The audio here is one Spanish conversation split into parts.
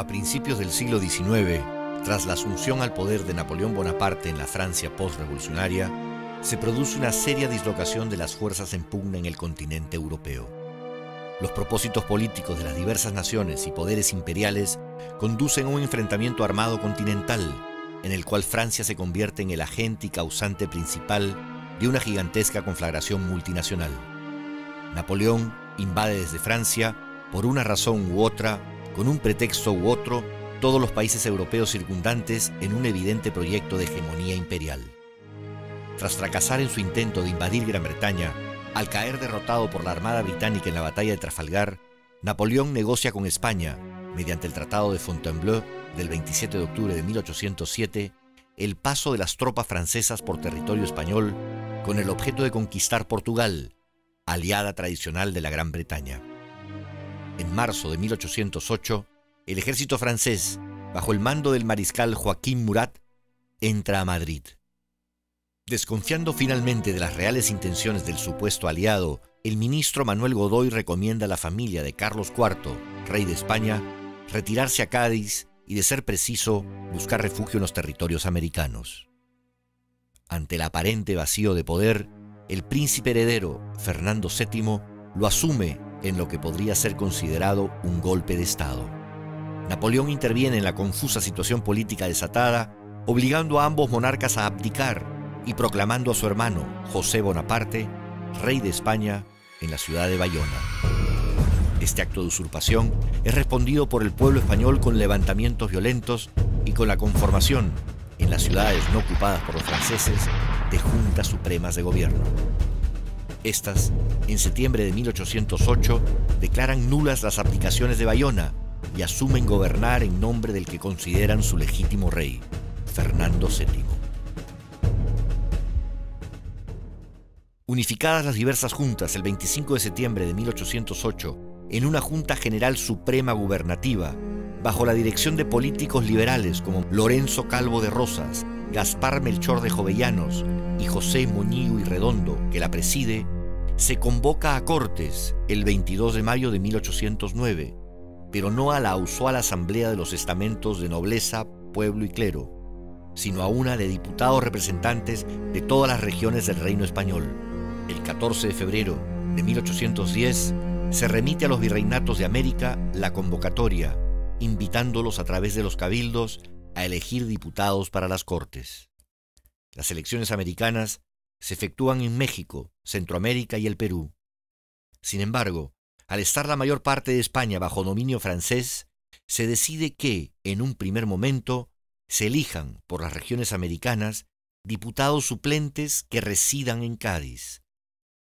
A principios del siglo XIX, tras la asunción al poder de Napoleón Bonaparte en la Francia postrevolucionaria, se produce una seria dislocación de las fuerzas en pugna en el continente europeo. Los propósitos políticos de las diversas naciones y poderes imperiales conducen a un enfrentamiento armado continental, en el cual Francia se convierte en el agente y causante principal de una gigantesca conflagración multinacional. Napoleón invade desde Francia, por una razón u otra, con un pretexto u otro, todos los países europeos circundantes en un evidente proyecto de hegemonía imperial. Tras fracasar en su intento de invadir Gran Bretaña, al caer derrotado por la Armada Británica en la batalla de Trafalgar, Napoleón negocia con España, mediante el Tratado de Fontainebleau del 27 de octubre de 1807, el paso de las tropas francesas por territorio español con el objeto de conquistar Portugal, aliada tradicional de la Gran Bretaña. En marzo de 1808, el ejército francés, bajo el mando del mariscal Joaquín Murat, entra a Madrid. Desconfiando finalmente de las reales intenciones del supuesto aliado, el ministro Manuel Godoy recomienda a la familia de Carlos IV, rey de España, retirarse a Cádiz y, de ser preciso, buscar refugio en los territorios americanos. Ante el aparente vacío de poder, el príncipe heredero, Fernando VII, lo asume en lo que podría ser considerado un golpe de Estado. Napoleón interviene en la confusa situación política desatada, obligando a ambos monarcas a abdicar y proclamando a su hermano, José Bonaparte, rey de España, en la ciudad de Bayona. Este acto de usurpación es respondido por el pueblo español con levantamientos violentos y con la conformación, en las ciudades no ocupadas por los franceses, de juntas supremas de gobierno. Estas, en septiembre de 1808, declaran nulas las abdicaciones de Bayona y asumen gobernar en nombre del que consideran su legítimo rey, Fernando VII. Unificadas las diversas juntas el 25 de septiembre de 1808 en una Junta General Suprema Gubernativa, bajo la dirección de políticos liberales como Lorenzo Calvo de Rosas, Gaspar Melchor de Jovellanos y José Moñío y Redondo, que la preside, se convoca a Cortes el 22 de mayo de 1809, pero no a la usual asamblea de los estamentos de nobleza, pueblo y clero, sino a una de diputados representantes de todas las regiones del reino español. El 14 de febrero de 1810 se remite a los virreinatos de América la convocatoria, invitándolos a través de los cabildos a elegir diputados para las Cortes. Las elecciones americanas se efectúan en México, Centroamérica y el Perú. Sin embargo, al estar la mayor parte de España bajo dominio francés, se decide que, en un primer momento, se elijan por las regiones americanas diputados suplentes que residan en Cádiz.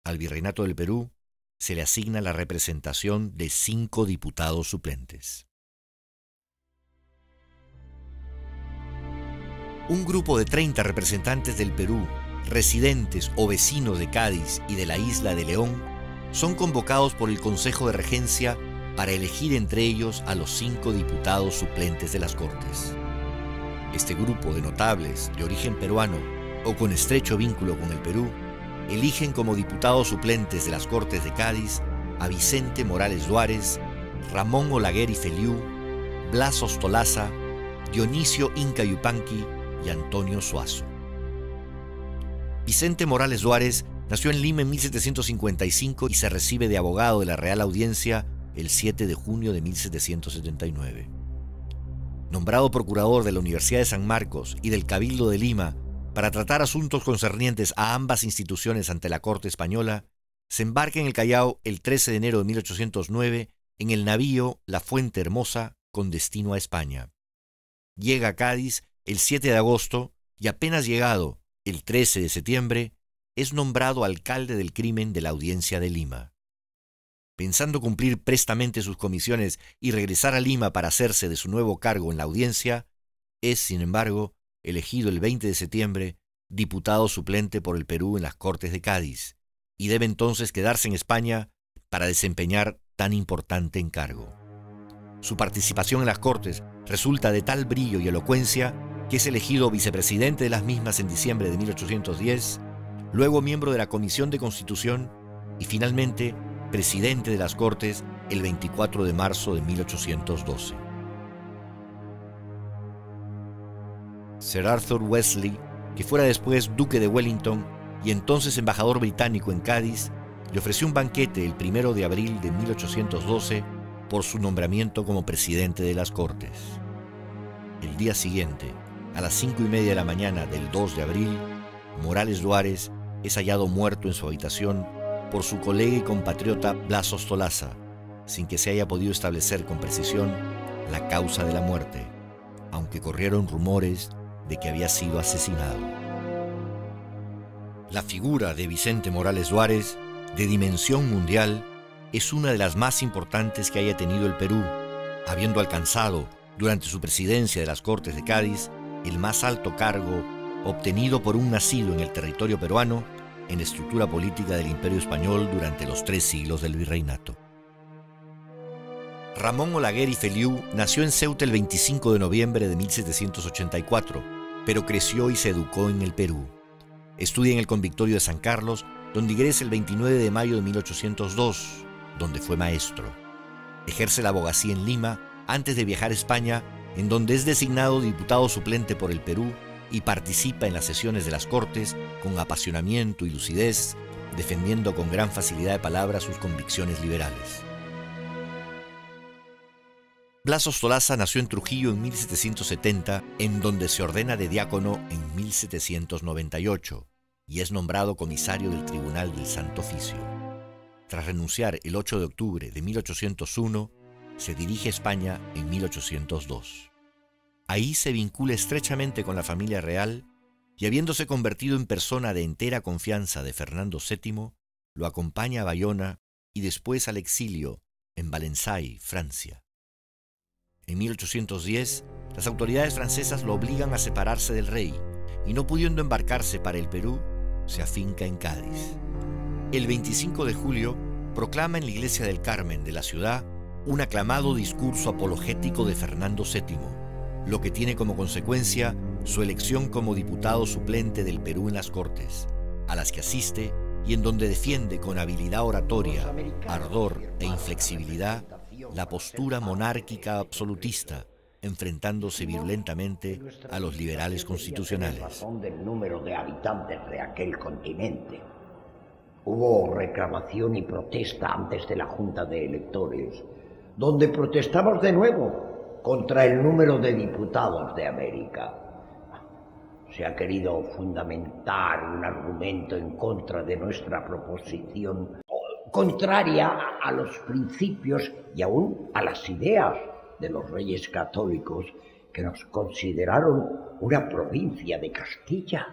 Al Virreinato del Perú se le asigna la representación de cinco diputados suplentes. Un grupo de 30 representantes del Perú residentes o vecinos de Cádiz y de la isla de León, son convocados por el Consejo de Regencia para elegir entre ellos a los cinco diputados suplentes de las Cortes. Este grupo de notables de origen peruano o con estrecho vínculo con el Perú eligen como diputados suplentes de las Cortes de Cádiz a Vicente Morales Duárez, Ramón Olaguer y Feliú, Blas Ostolaza, Dionisio Inca Yupanqui y Antonio Suazo. Vicente Morales Duárez nació en Lima en 1755 y se recibe de abogado de la Real Audiencia el 7 de junio de 1779. Nombrado procurador de la Universidad de San Marcos y del Cabildo de Lima para tratar asuntos concernientes a ambas instituciones ante la Corte Española, se embarca en el Callao el 13 de enero de 1809 en el navío La Fuente Hermosa con destino a España. Llega a Cádiz el 7 de agosto y apenas llegado el 13 de septiembre, es nombrado alcalde del crimen de la Audiencia de Lima. Pensando cumplir prestamente sus comisiones y regresar a Lima para hacerse de su nuevo cargo en la audiencia, es, sin embargo, elegido el 20 de septiembre diputado suplente por el Perú en las Cortes de Cádiz, y debe entonces quedarse en España para desempeñar tan importante encargo. Su participación en las Cortes resulta de tal brillo y elocuencia que es elegido vicepresidente de las mismas en diciembre de 1810, luego miembro de la Comisión de Constitución y finalmente presidente de las Cortes el 24 de marzo de 1812. Sir Arthur Wesley, que fuera después duque de Wellington y entonces embajador británico en Cádiz, le ofreció un banquete el primero de abril de 1812 por su nombramiento como presidente de las Cortes. El día siguiente, a las cinco y media de la mañana del 2 de abril, Morales Duárez es hallado muerto en su habitación por su colega y compatriota Blas Ostolaza, sin que se haya podido establecer con precisión la causa de la muerte, aunque corrieron rumores de que había sido asesinado. La figura de Vicente Morales Duárez, de dimensión mundial, es una de las más importantes que haya tenido el Perú, habiendo alcanzado, durante su presidencia de las Cortes de Cádiz, el más alto cargo obtenido por un nacido en el territorio peruano en la estructura política del Imperio Español durante los tres siglos del virreinato. Ramón Olaguer y Feliu nació en Ceuta el 25 de noviembre de 1784, pero creció y se educó en el Perú. Estudia en el convictorio de San Carlos, donde ingresa el 29 de mayo de 1802, donde fue maestro. Ejerce la abogacía en Lima antes de viajar a España, en donde es designado diputado suplente por el Perú y participa en las sesiones de las Cortes con apasionamiento y lucidez, defendiendo con gran facilidad de palabra sus convicciones liberales. Blas Ostolaza nació en Trujillo en 1770, en donde se ordena de diácono en 1798 y es nombrado comisario del Tribunal del Santo Oficio. Tras renunciar el 8 de octubre de 1801, se dirige a España en 1802. Ahí se vincula estrechamente con la familia real y habiéndose convertido en persona de entera confianza de Fernando VII, lo acompaña a Bayona y después al exilio en Valensay, Francia. En 1810, las autoridades francesas lo obligan a separarse del rey y no pudiendo embarcarse para el Perú, se afinca en Cádiz. El 25 de julio proclama en la iglesia del Carmen de la ciudad un aclamado discurso apologético de Fernando VII, lo que tiene como consecuencia su elección como diputado suplente del Perú en las Cortes, a las que asiste y en donde defiende con habilidad oratoria, ardor e inflexibilidad la postura monárquica absolutista, enfrentándose violentamente a los liberales constitucionales. del número de habitantes de aquel continente. Hubo reclamación y protesta antes de la Junta de Electores, donde protestamos de nuevo contra el número de diputados de América. Se ha querido fundamentar un argumento en contra de nuestra proposición contraria a los principios y aún a las ideas de los reyes católicos que nos consideraron una provincia de Castilla.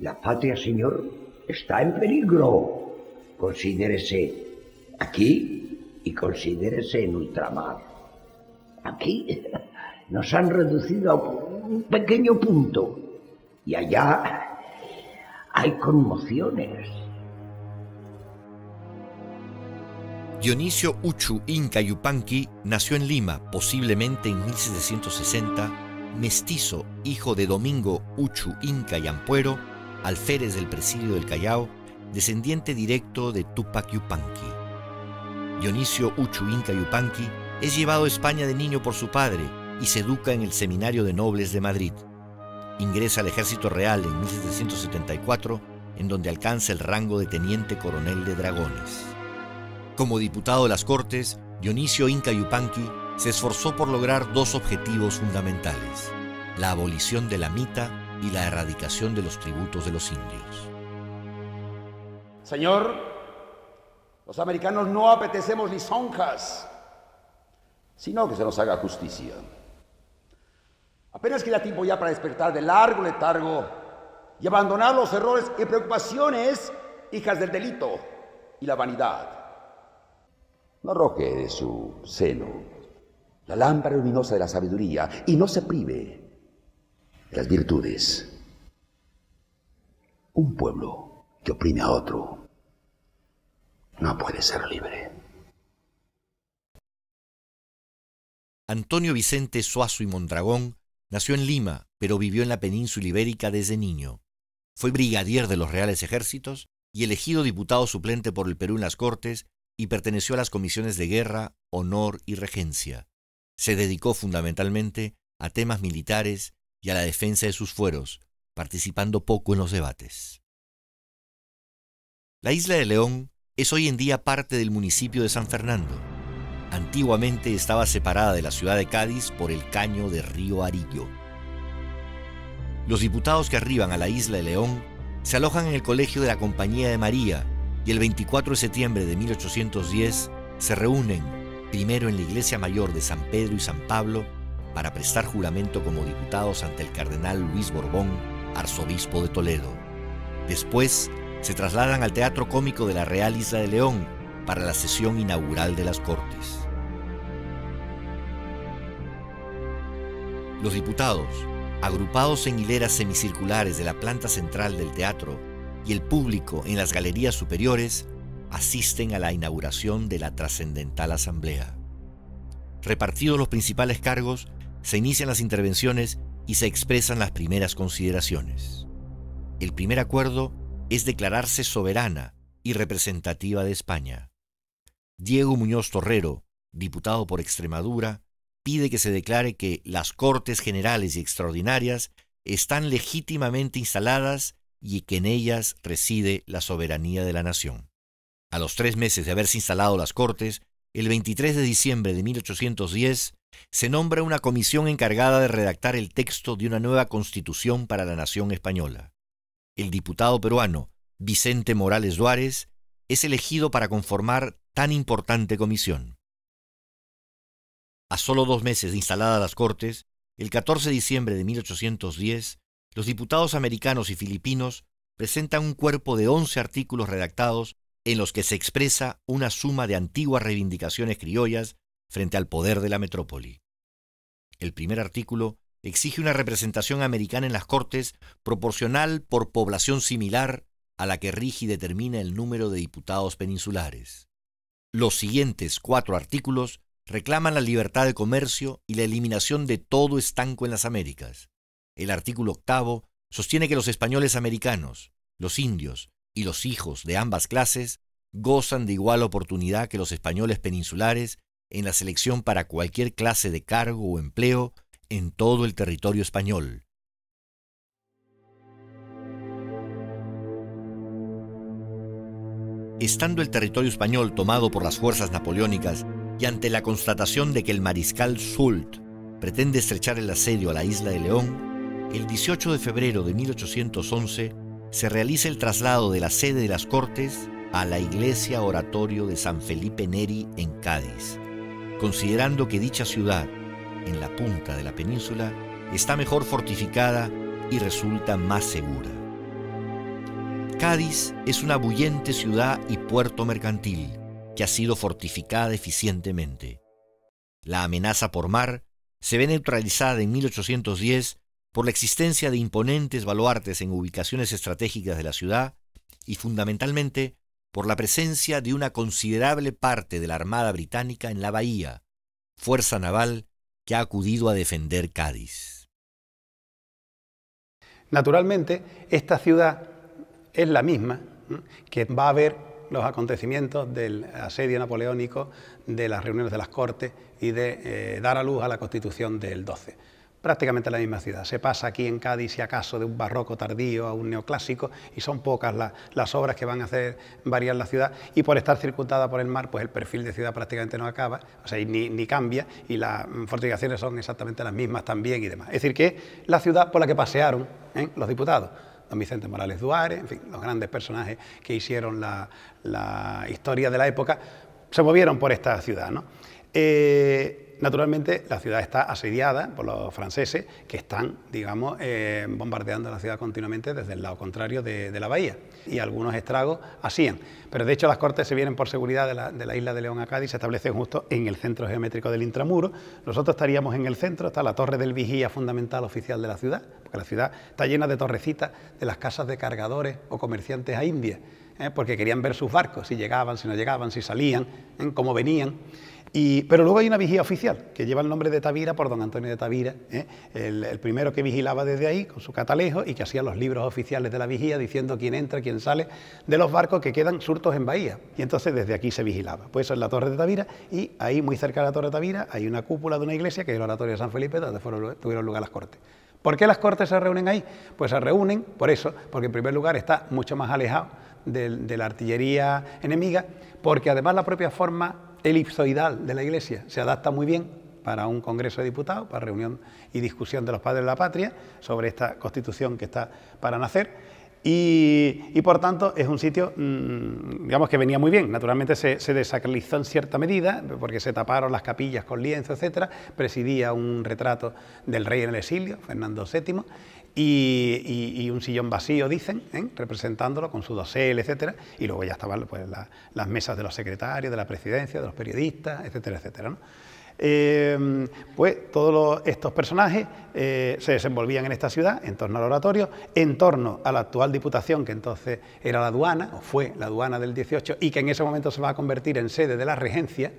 La patria, señor, está en peligro. Considérese aquí y considérese en ultramar. Aquí nos han reducido a un pequeño punto y allá hay conmociones Dionisio Uchu Inca Yupanqui nació en Lima, posiblemente en 1760, mestizo, hijo de Domingo Uchu Inca y Ampuero, alférez del presidio del Callao, descendiente directo de Tupac Yupanqui. Dionisio Uchu Inca Yupanqui es llevado a España de niño por su padre y se educa en el Seminario de Nobles de Madrid. Ingresa al Ejército Real en 1774, en donde alcanza el rango de teniente coronel de dragones. Como diputado de las Cortes, Dionisio Inca Yupanqui se esforzó por lograr dos objetivos fundamentales, la abolición de la mita y la erradicación de los tributos de los indios. Señor, los americanos no apetecemos lisonjas, sino que se nos haga justicia. Apenas queda tiempo ya para despertar del largo letargo y abandonar los errores y preocupaciones hijas del delito y la vanidad no arroje de su seno la lámpara luminosa de la sabiduría y no se prive de las virtudes. Un pueblo que oprime a otro no puede ser libre. Antonio Vicente Suazo y Mondragón nació en Lima, pero vivió en la península ibérica desde niño. Fue brigadier de los Reales Ejércitos y elegido diputado suplente por el Perú en las Cortes y perteneció a las comisiones de guerra, honor y regencia. Se dedicó fundamentalmente a temas militares y a la defensa de sus fueros, participando poco en los debates. La isla de León es hoy en día parte del municipio de San Fernando. Antiguamente estaba separada de la ciudad de Cádiz por el caño de Río Arillo. Los diputados que arriban a la isla de León se alojan en el colegio de la Compañía de María y el 24 de septiembre de 1810 se reúnen primero en la iglesia mayor de San Pedro y San Pablo para prestar juramento como diputados ante el cardenal Luis Borbón, arzobispo de Toledo. Después se trasladan al Teatro Cómico de la Real Isla de León para la sesión inaugural de las Cortes. Los diputados, agrupados en hileras semicirculares de la planta central del teatro y el público en las galerías superiores, asisten a la inauguración de la trascendental asamblea. Repartidos los principales cargos, se inician las intervenciones y se expresan las primeras consideraciones. El primer acuerdo es declararse soberana y representativa de España. Diego Muñoz Torrero, diputado por Extremadura, pide que se declare que las Cortes Generales y Extraordinarias están legítimamente instaladas y que en ellas reside la soberanía de la nación. A los tres meses de haberse instalado las Cortes, el 23 de diciembre de 1810, se nombra una comisión encargada de redactar el texto de una nueva constitución para la nación española. El diputado peruano Vicente Morales Duárez es elegido para conformar tan importante comisión. A solo dos meses de instaladas las Cortes, el 14 de diciembre de 1810, los diputados americanos y filipinos presentan un cuerpo de 11 artículos redactados en los que se expresa una suma de antiguas reivindicaciones criollas frente al poder de la metrópoli. El primer artículo exige una representación americana en las Cortes proporcional por población similar a la que rige y determina el número de diputados peninsulares. Los siguientes cuatro artículos reclaman la libertad de comercio y la eliminación de todo estanco en las Américas. El artículo octavo sostiene que los españoles americanos, los indios y los hijos de ambas clases gozan de igual oportunidad que los españoles peninsulares en la selección para cualquier clase de cargo o empleo en todo el territorio español. Estando el territorio español tomado por las fuerzas napoleónicas y ante la constatación de que el mariscal Soult pretende estrechar el asedio a la isla de León, el 18 de febrero de 1811 se realiza el traslado de la sede de las Cortes a la iglesia oratorio de San Felipe Neri en Cádiz, considerando que dicha ciudad, en la punta de la península, está mejor fortificada y resulta más segura. Cádiz es una bullente ciudad y puerto mercantil que ha sido fortificada eficientemente. La amenaza por mar se ve neutralizada en 1810 por la existencia de imponentes baluartes en ubicaciones estratégicas de la ciudad y fundamentalmente por la presencia de una considerable parte de la Armada Británica en la bahía, fuerza naval que ha acudido a defender Cádiz. Naturalmente, esta ciudad es la misma que va a ver los acontecimientos del asedio napoleónico, de las reuniones de las Cortes y de eh, dar a luz a la Constitución del 12 prácticamente la misma ciudad. Se pasa aquí en Cádiz, si acaso, de un barroco tardío a un neoclásico, y son pocas las obras que van a hacer variar la ciudad, y por estar circundada por el mar, pues el perfil de ciudad prácticamente no acaba, o sea, ni, cambia, y las fortificaciones son exactamente las mismas también y demás. Es decir, que la ciudad por la que pasearon ¿eh? los diputados, don Vicente Morales Duárez, en fin, los grandes personajes que hicieron la, la historia de la época, se movieron por esta ciudad, ¿no? Eh, naturalmente, la ciudad está asediada por los franceses que están, digamos, eh, bombardeando la ciudad continuamente desde el lado contrario de, la bahía. Y algunos estragos hacían. Pero de hecho, las cortes se vienen por seguridad de la, isla de León a Cádiz, se establecen justo en el centro geométrico del intramuro. Nosotros estaríamos en el centro, está la torre del vigía fundamental oficial de la ciudad, porque la ciudad está llena de torrecitas de las casas de cargadores o comerciantes a India. ¿eh? porque querían ver sus barcos, si llegaban, si no llegaban, si salían, ¿eh? cómo venían pero luego hay una vigía oficial que lleva el nombre de Tavira por don Antonio de Tavira, ¿eh? el, primero que vigilaba desde ahí con su catalejo y que hacía los libros oficiales de la vigía diciendo quién entra, quién sale de los barcos que quedan surtos en bahía. Y entonces desde aquí se vigilaba. Pues eso es la Torre de Tavira y ahí muy cerca de la Torre de Tavira hay una cúpula de una iglesia que es el Oratorio de San Felipe donde tuvieron lugar las cortes. ¿Por qué las Cortes se reúnen ahí? Pues se reúnen por eso, porque en primer lugar está mucho más alejado de, la artillería enemiga, porque además la propia forma elipsoidal de la Iglesia se adapta muy bien para un Congreso de Diputados, para reunión y discusión de los padres de la patria sobre esta constitución que está para nacer. Y, por tanto es un sitio, mm, digamos que venía muy bien. Naturalmente se, se, desacralizó en cierta medida, porque se taparon las capillas con lienzo, etcétera. Presidía un retrato del rey en el exilio, Fernando VII, y, un sillón vacío, dicen, ¿eh? representándolo con su dosel, etcétera. Y luego ya estaban pues, las mesas de los secretarios, de la presidencia, de los periodistas, etcétera, etcétera. Eh, pues todos estos personajes eh, se desenvolvían en esta ciudad, en torno al oratorio, en torno a la actual diputación, que entonces era la aduana, o fue la aduana del 18, y que en ese momento se va a convertir en sede de la regencia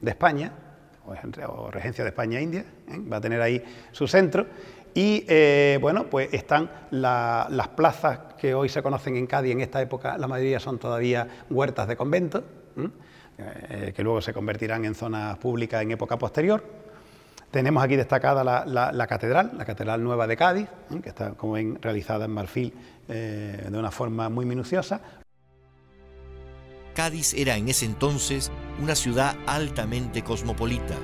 de España, o, regencia de España-India, va a tener ahí su centro, y eh, bueno, pues están las plazas que hoy se conocen en Cádiz, en esta época la mayoría son todavía huertas de convento, eh, que luego se convertirán en zonas públicas en época posterior. Tenemos aquí destacada la, catedral, la Catedral Nueva de Cádiz, que está como ven realizada en marfil eh, de una forma muy minuciosa. Cádiz era en ese entonces una ciudad altamente cosmopolita,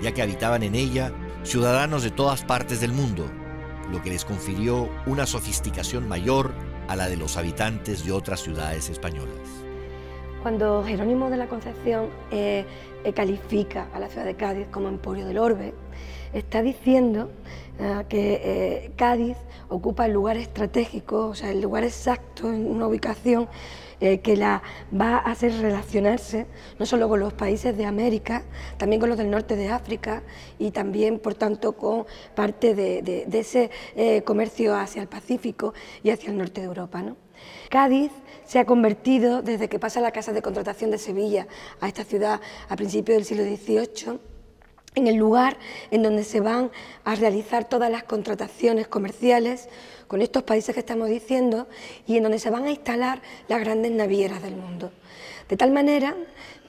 ya que habitaban en ella ciudadanos de todas partes del mundo, lo que les confirió una sofisticación mayor a la de los habitantes de otras ciudades españolas. Cuando Jerónimo de la Concepción eh, eh, califica a la ciudad de Cádiz como Emporio del Orbe, está diciendo eh, que Cádiz ocupa el lugar estratégico, o sea, el lugar exacto en una ubicación eh, que la va a hacer relacionarse no solo con los países de América, también con los del norte de África y también, por tanto, con parte de, ese eh, comercio hacia el Pacífico y hacia el norte de Europa. Cádiz se ha convertido, desde que pasa la Casa de Contratación de Sevilla a esta ciudad a principios del siglo XVIII, en el lugar en donde se van a realizar todas las contrataciones comerciales con estos países que estamos diciendo y en donde se van a instalar las grandes navieras del mundo. De tal manera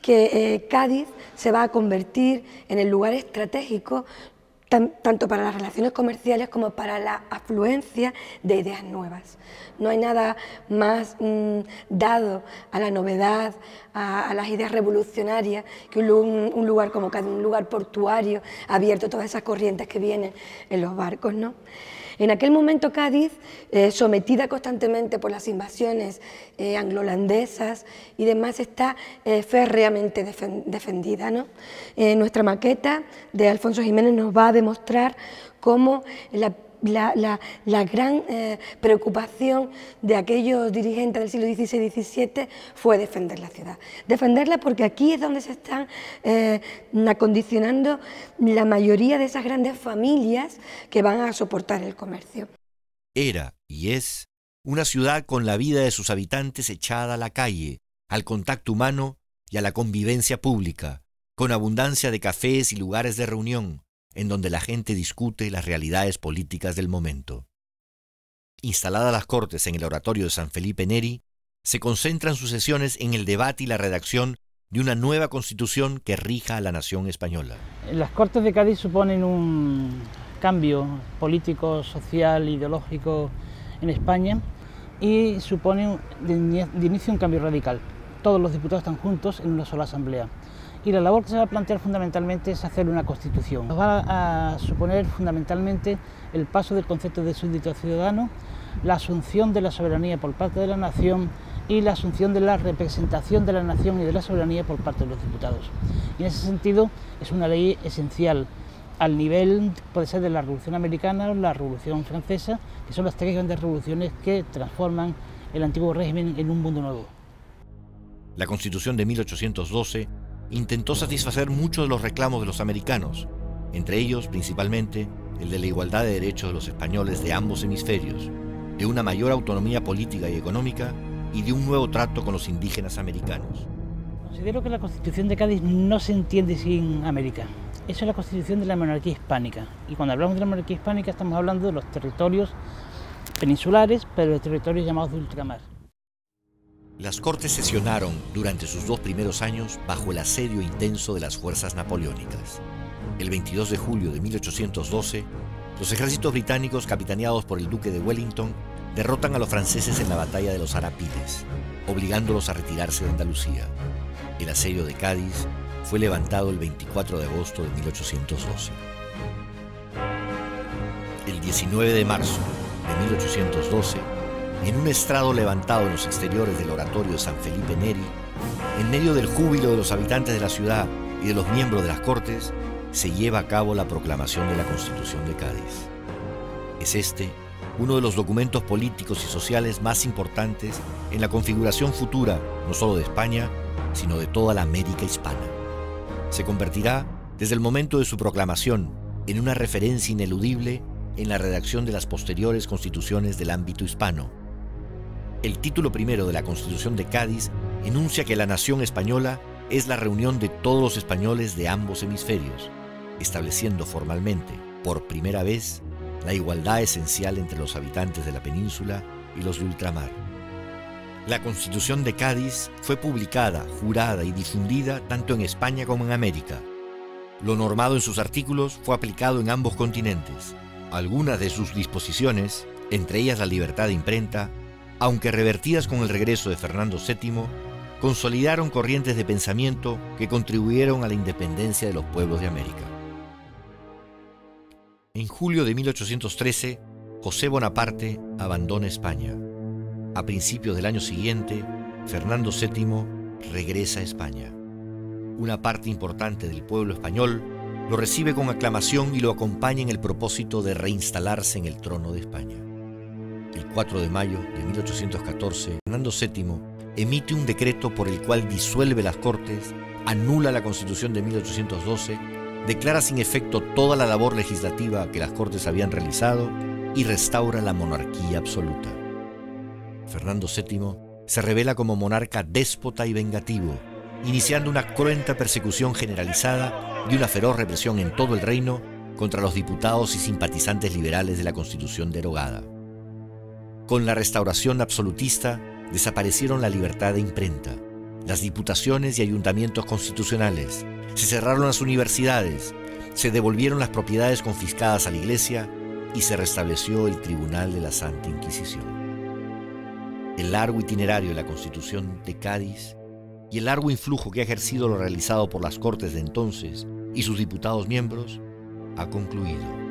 que eh, Cádiz se va a convertir en el lugar estratégico tanto para las relaciones comerciales como para la afluencia de ideas nuevas. No hay nada más mm, dado a la novedad, a, las ideas revolucionarias, que un, lugar como Cádiz, un lugar portuario, abierto a todas esas corrientes que vienen en los barcos. ¿no? En aquel momento Cádiz, eh, sometida constantemente por las invasiones eh, anglo-holandesas y demás, está eh, férreamente defendida. nuestra maqueta de Alfonso Jiménez nos va a demostrar cómo la la, gran eh, preocupación de aquellos dirigentes del siglo XVI y XVII fue defender la ciudad. Defenderla porque aquí es donde se están eh, acondicionando la mayoría de esas grandes familias que van a soportar el comercio. Era y es una ciudad con la vida de sus habitantes echada a la calle, al contacto humano y a la convivencia pública, con abundancia de cafés y lugares de reunión, en donde la gente discute las realidades políticas del momento. Instaladas las Cortes en el oratorio de San Felipe Neri, se concentran sus sesiones en el debate y la redacción de una nueva constitución que rija a la nación española. Las Cortes de Cádiz suponen un cambio político, social, ideológico en España y suponen de inicio un cambio radical. Todos los diputados están juntos en una sola asamblea y la labor que se va a plantear fundamentalmente es hacer una constitución. Va a suponer fundamentalmente el paso del concepto de súbdito ciudadano, la asunción de la soberanía por parte de la nación y la asunción de la representación de la nación y de la soberanía por parte de los diputados. Y en ese sentido es una ley esencial al nivel, puede ser de la Revolución Americana o la Revolución Francesa, que son las tres grandes revoluciones que transforman el antiguo régimen en un mundo nuevo. La Constitución de 1812 intentó satisfacer muchos de los reclamos de los americanos, entre ellos principalmente el de la igualdad de derechos de los españoles de ambos hemisferios, de una mayor autonomía política y económica y de un nuevo trato con los indígenas americanos. Considero que la Constitución de Cádiz no se entiende sin América. Esa es la Constitución de la monarquía hispánica. Y cuando hablamos de la monarquía hispánica estamos hablando de los territorios peninsulares, pero de territorios llamados de ultramar. Las Cortes sesionaron durante sus dos primeros años bajo el asedio intenso de las fuerzas napoleónicas. El 22 de julio de 1812, Los ejércitos británicos, capitaneados por el duque de Wellington, derrotan a los franceses en la batalla de los Arapiles, obligándolos a retirarse de Andalucía. El asedio de Cádiz fue levantado el 24 de agosto de 1812. El 19 de marzo de 1812, en un estrado levantado en los exteriores del oratorio de San Felipe Neri, en medio del júbilo de los habitantes de la ciudad y de los miembros de las Cortes, se lleva a cabo la proclamación de la Constitución de Cádiz. Es este uno de los documentos políticos y sociales más importantes en la configuración futura no solo de España, sino de toda la América hispana. Se convertirá, desde el momento de su proclamación, en una referencia ineludible en la redacción de las posteriores constituciones del ámbito hispano. El título primero de la Constitución de Cádiz enuncia que la nación española es la reunión de todos los españoles de ambos hemisferios, estableciendo formalmente, por primera vez, la igualdad esencial entre los habitantes de la península y los de ultramar. La Constitución de Cádiz fue publicada, jurada y difundida tanto en España como en América. Lo normado en sus artículos fue aplicado en ambos continentes. Algunas de sus disposiciones, entre ellas la libertad de imprenta, aunque revertidas con el regreso de Fernando VII, consolidaron corrientes de pensamiento que contribuyeron a la independencia de los pueblos de América. En julio de 1813, José Bonaparte abandona España. A principios del año siguiente, Fernando VII regresa a España. Una parte importante del pueblo español lo recibe con aclamación y lo acompaña en el propósito de reinstalarse en el trono de España. El 4 de mayo de 1814, Fernando VII emite un decreto por el cual disuelve las Cortes, anula la Constitución de 1812 declara sin efecto toda la labor legislativa que las Cortes habían realizado y restaura la monarquía absoluta. Fernando VII se revela como monarca déspota y vengativo, iniciando una cruenta persecución generalizada y una feroz represión en todo el reino contra los diputados y simpatizantes liberales de la Constitución derogada. Con la restauración absolutista desaparecieron la libertad de imprenta, las diputaciones y ayuntamientos constitucionales, se cerraron las universidades, se devolvieron las propiedades confiscadas a la iglesia y se restableció el Tribunal de la Santa Inquisición. El largo itinerario de la Constitución de Cádiz y el largo influjo que ha ejercido lo realizado por las Cortes de entonces y sus diputados miembros ha concluido.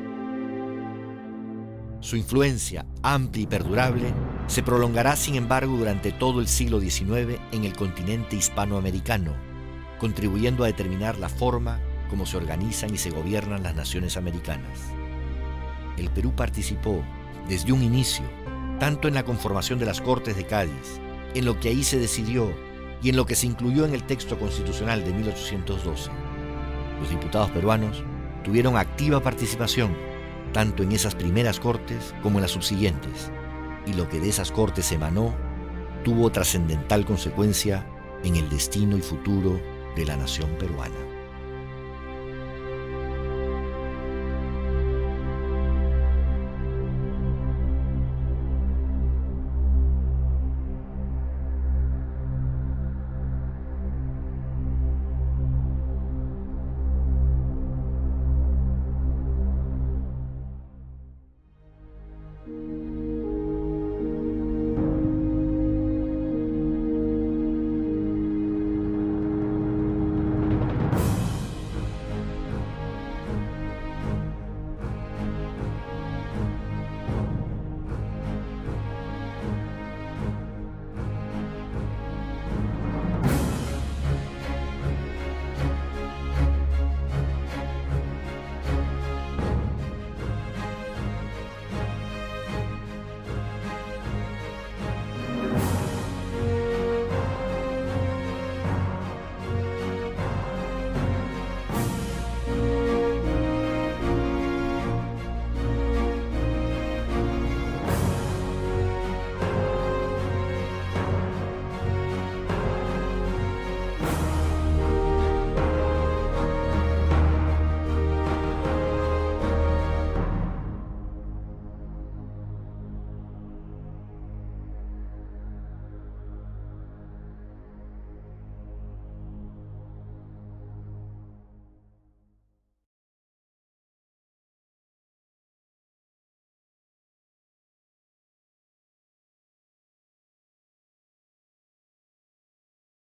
Su influencia amplia y perdurable se prolongará, sin embargo, durante todo el siglo XIX en el continente hispanoamericano, contribuyendo a determinar la forma como se organizan y se gobiernan las naciones americanas. El Perú participó desde un inicio tanto en la conformación de las Cortes de Cádiz, en lo que ahí se decidió y en lo que se incluyó en el texto constitucional de 1812. Los diputados peruanos tuvieron activa participación tanto en esas primeras Cortes como en las subsiguientes, y lo que de esas Cortes emanó tuvo trascendental consecuencia en el destino y futuro de la nación peruana.